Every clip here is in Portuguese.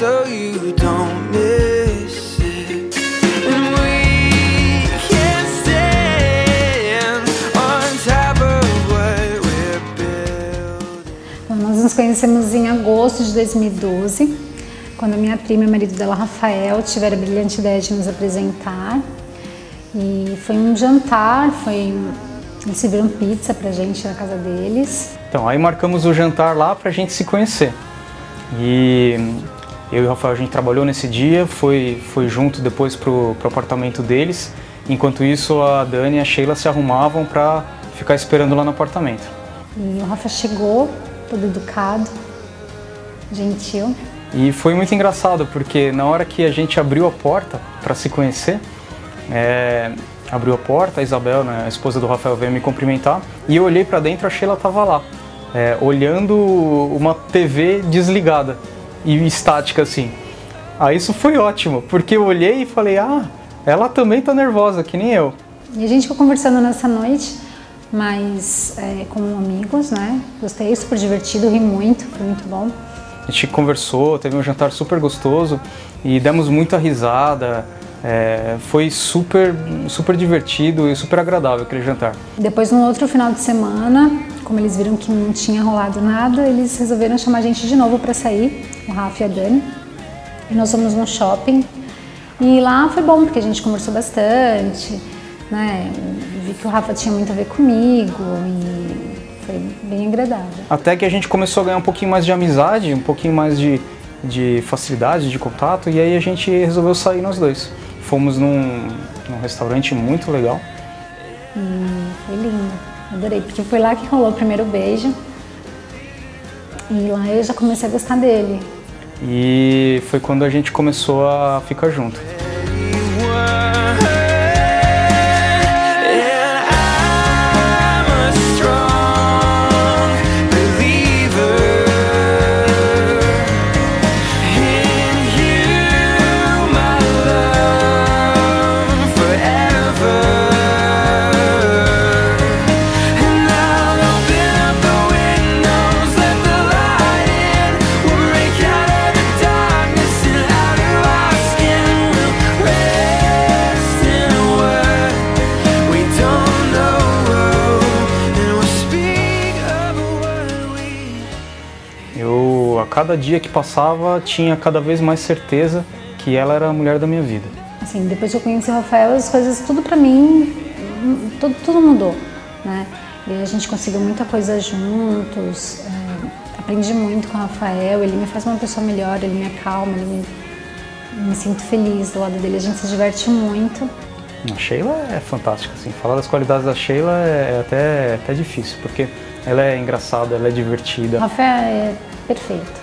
so you don't miss it And we can't stand on top of what we're building Nós nos conhecemos em agosto de 2012 quando a minha prima e o marido dela, Rafael, tiveram a brilhante ideia de nos apresentar. E foi um jantar, foi eles serviram pizza pra gente na casa deles. Então, aí marcamos o jantar lá pra gente se conhecer. E eu e o Rafael, a gente trabalhou nesse dia, foi, foi junto depois pro, pro apartamento deles. Enquanto isso, a Dani e a Sheila se arrumavam pra ficar esperando lá no apartamento. E o Rafa chegou, todo educado, gentil. E foi muito engraçado, porque na hora que a gente abriu a porta para se conhecer, é, abriu a porta, a Isabel, né, a esposa do Rafael, veio me cumprimentar e eu olhei para dentro, a Sheila estava lá, é, olhando uma TV desligada e estática assim. Aí isso foi ótimo, porque eu olhei e falei, ah, ela também tá nervosa, que nem eu. E a gente ficou conversando nessa noite, mas é, como amigos, né? Gostei, super divertido, ri muito, foi muito bom. A gente conversou, teve um jantar super gostoso e demos muita risada. É, foi super, super divertido e super agradável aquele jantar. Depois, no outro final de semana, como eles viram que não tinha rolado nada, eles resolveram chamar a gente de novo para sair, o Rafa e a Dani. E nós fomos no shopping. E lá foi bom, porque a gente conversou bastante, né? Vi que o Rafa tinha muito a ver comigo e foi bem agradável. Até que a gente começou a ganhar um pouquinho mais de amizade, um pouquinho mais de, de facilidade, de contato, e aí a gente resolveu sair nós dois. Fomos num, num restaurante muito legal. Hum, foi lindo, adorei, porque foi lá que rolou o primeiro beijo. E lá eu já comecei a gostar dele. E foi quando a gente começou a ficar junto. Cada dia que passava, tinha cada vez mais certeza que ela era a mulher da minha vida. Assim, depois que eu conheci o Rafael, as coisas, tudo para mim, tudo, tudo, mudou, né? E a gente conseguiu muita coisa juntos, é, aprendi muito com o Rafael, ele me faz uma pessoa melhor, ele me acalma, ele me, me sinto feliz do lado dele, a gente se diverte muito. A Sheila é fantástica, assim, falar das qualidades da Sheila é, é até, é até difícil, porque ela é engraçada, ela é divertida. O Rafael é perfeito.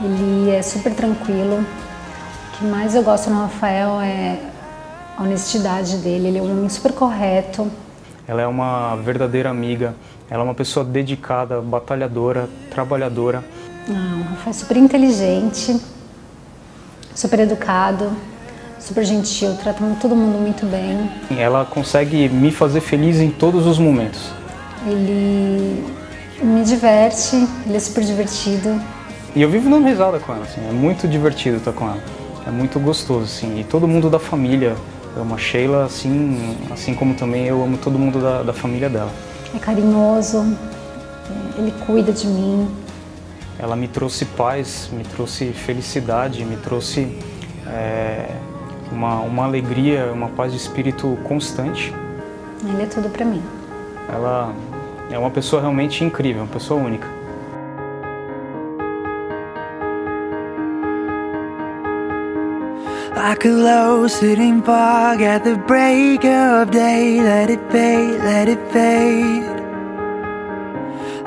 Ele é super tranquilo. O que mais eu gosto no Rafael é a honestidade dele. Ele é um homem super correto. Ela é uma verdadeira amiga. Ela é uma pessoa dedicada, batalhadora, trabalhadora. Ah, o Rafael é super inteligente, super educado, super gentil, trata todo mundo muito bem. Ela consegue me fazer feliz em todos os momentos. Ele me diverte, ele é super divertido. E eu vivo dando risada com ela, assim, é muito divertido estar com ela. É muito gostoso, assim, e todo mundo da família ama Sheila, assim, assim como também eu amo todo mundo da, da família dela. É carinhoso, ele cuida de mim. Ela me trouxe paz, me trouxe felicidade, me trouxe é, uma, uma alegria, uma paz de espírito constante. Ele é tudo para mim. Ela é uma pessoa realmente incrível, uma pessoa única. Like a low sitting fog at the break of day. Let it fade, let it fade.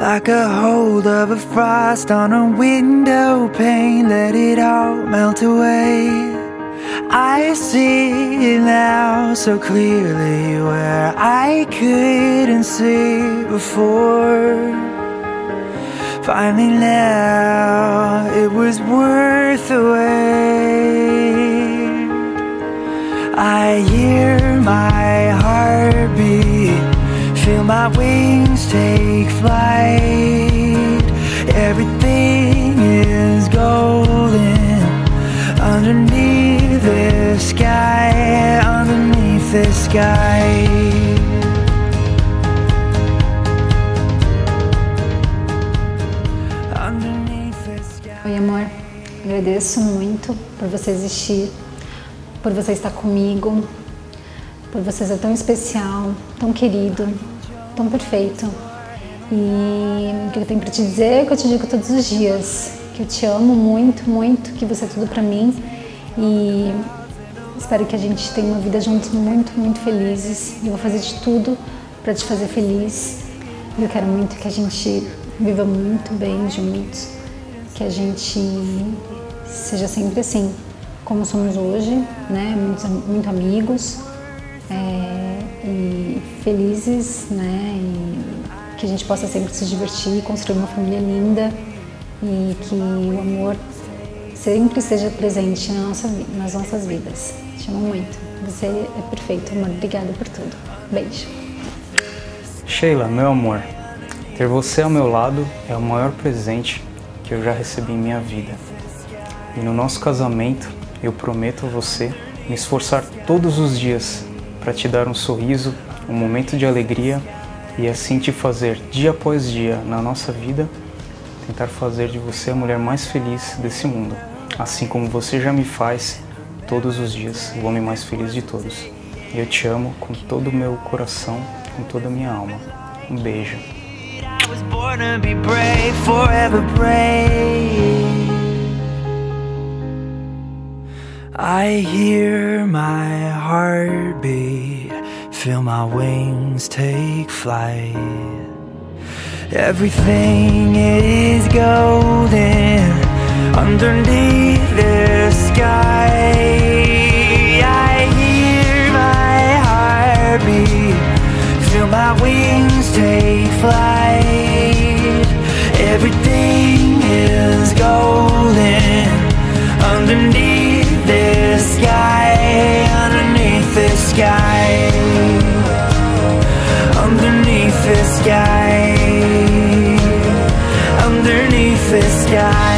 Like a hold of a frost on a window pane. Let it all melt away I see now so clearly Where I couldn't see before. Finally now it was worth the wait. I hear my heartbeat Feel my wings take flight. Everything is golden Underneath The sky. Agradeço muito por você existir, por você estar comigo, por você ser tão especial, tão querido, tão perfeito. E o que eu tenho para te dizer é que eu te digo todos os dias, que eu te amo muito, muito, que você é tudo para mim. E espero que a gente tenha uma vida juntos muito, muito felizes. Eu vou fazer de tudo para te fazer feliz. Eu quero muito que a gente viva muito bem juntos, que a gente seja sempre assim, como somos hoje, né? Muito, muito amigos é, e felizes, né? E que a gente possa sempre se divertir, construir uma família linda e que o amor sempre esteja presente na nossa, nas nossas vidas. Te amo muito. Você é perfeito, amor. Obrigada por tudo. Beijo. Sheila, meu amor, ter você ao meu lado é o maior presente que eu já recebi em minha vida. E no nosso casamento, eu prometo a você me esforçar todos os dias para te dar um sorriso, um momento de alegria e assim te fazer dia após dia na nossa vida, tentar fazer de você a mulher mais feliz desse mundo, assim como você já me faz todos os dias, o homem mais feliz de todos. Eu te amo com todo o meu coração, com toda a minha alma. Um beijo. I hear my heart beat, feel my wings take flight. Everything is golden underneath the sky I hear my heartbeat. Feel my wings take flight. Everything is golden. Underneath the sky Underneath the sky. Underneath the sky. Underneath the sky.